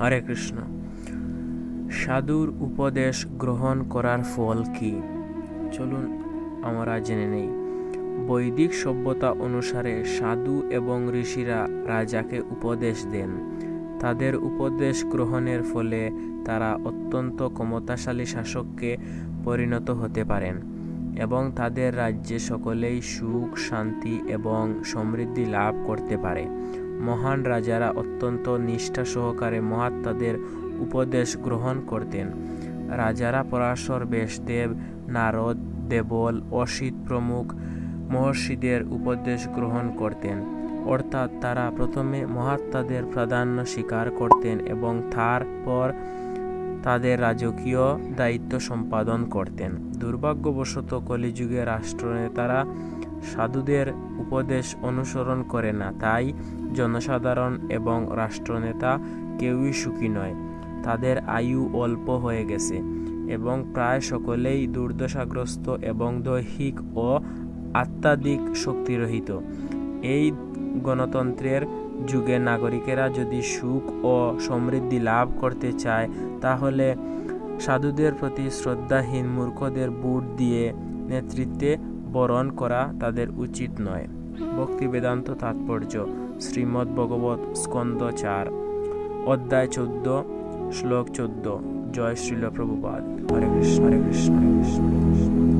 হরে কৃষ্ণ। সাধুর উপদেশ গ্রহণ করার ফল কি? চলুন, আমরা জেনে নেই। বৈদিক সভ্যতা অনুসারে সাধু এবং ঋষিরা রাজাকে উপদেশ দেন। তাদের উপদেশ গ্রহণের ফলে তারা অত্যন্ত ক্ষমতাশালী শাসককে পরিণত হতে পারেন। এবং তাদের রাজ্যে সকলেই সুখ, শান্তি এবং সমৃদ্ধি লাভ করতে পারে। মহান রাজারা অত্যন্ত নিষ্ঠা সহকারে মহাত্মাদের উপদেশ গ্রহণ করতেন। রাজারা পরাশর ব্যাসদেব নারদ, দেবল, অসিত প্রমুখ মহর্ষিদের উপদেশ গ্রহণ করতেন। অর্থাৎ তারা প্রথমে মহাত্মাদের প্রাধান্য স্বীকার করতেন এবং তারপর তাদের রাজকীয় দায়িত্ব সম্পাদন করতেন। দুর্ভাগ্যবশত কলিযুগে রাষ্ট্রনেতারা সাধুদের উপদেশ অনুসরণ করে না, তাই জনসাধারণ এবং রাষ্ট্রনেতা কেউই সুখী নয়। তাদের আয়ু অল্প হয়ে গেছে এবং প্রায় সকলেই দুর্দশাগ্রস্ত এবং দৈহিক ও আত্মাধিক শক্তিরহিত। এই গণতন্ত্রের যুগে নাগরিকেরা যদি সুখ ও সমৃদ্ধি লাভ করতে চায়, তাহলে সাধুদের প্রতি শ্রদ্ধাহীন মূর্খদের বুট দিয়ে নেতৃত্বে বরণ করা তাদের উচিত নয়। ভক্তি বেদান্ত তাৎপর্য শ্রীমদ্ ভগবত স্কন্দ চার, অধ্যায় চোদ্দ, শ্লোক চোদ্দ। জয় শ্রীল প্রভুপাদ। হরে কৃষ্ণ। হরে কৃষ্ণ। হরে কৃষ্ণ।